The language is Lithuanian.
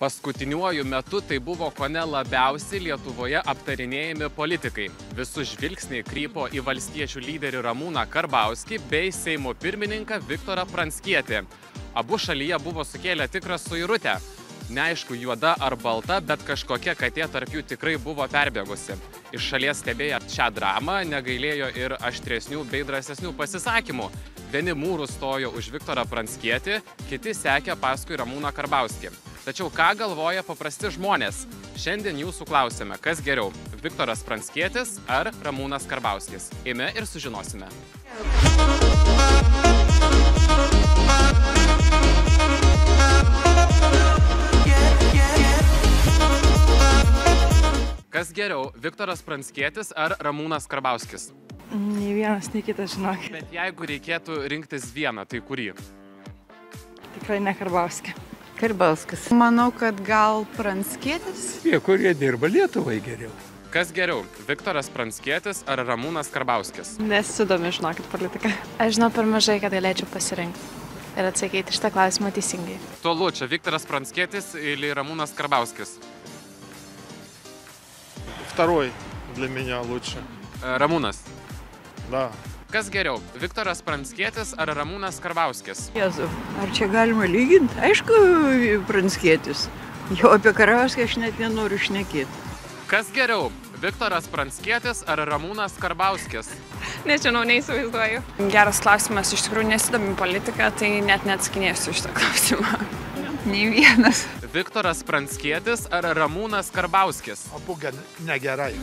paskutiniuoju metu tai buvo kone labiausiai lietuvoje aptarinėjami politikai. Visų žvilgsniai krypo į valstiečių lyderį ramūną karbauskį bei seimo pirmininką viktorą pranckietį. Abu šalyje buvo sukėlę tikrą suirutę. Neaišku juoda ar balta bet kažkokia katė tarp jų tikrai buvo perbėgusi. Iš šalies stebėję šią dramą negailėjo ir aštresnių bei drąsesnių pasisakymų. Vieni mūru stojo už viktorą pranckietį kiti sekė paskui ramūną karbauskį tačiau ką galvoja paprasti žmonės? Šiandien jūsų klausiame kas geriau viktoras pranckietis ar ramūnas karbauskis? Eime ir sužinosime. Kas geriau viktoras pranckietis ar ramūnas karbauskis? Nei vienas, nei kitas, žinok. bet jeigu reikėtų rinktis vieną tai kurį? Tikrai ne Karbauskė. Karbauskis. Manau, kad gal Pranskėtis. Tie, kurie dirba Lietuvai geriau. kas geriau viktoras pranckietis ar ramūnas karbauskis Nesidomi, žinokit, politiką. Aš žinau per mažai, kad galėčiau pasirinkti ir atsakyti šitą klausimą teisingai. tolu čia viktoras pranckietis или ramūnas karbauskis Второй для меня лучше. E, ramūnas Да. kas geriau viktoras pranckietis ar ramūnas karbauskis Jėzu, ar čia galima lyginti? Aišku, pranskėtis. Jau apie Karauską aš net nenoriu šnekėti. kas geriau viktoras pranckietis ar ramūnas karbauskis Nežinau, neįsivaizduoju. Geras klausimas, iš tikrųjų nesidomi politika, tai net neatsakinėsiu šitą klausimą. Nei vienas. viktoras pranckietis ar ramūnas karbauskis Abu negerai.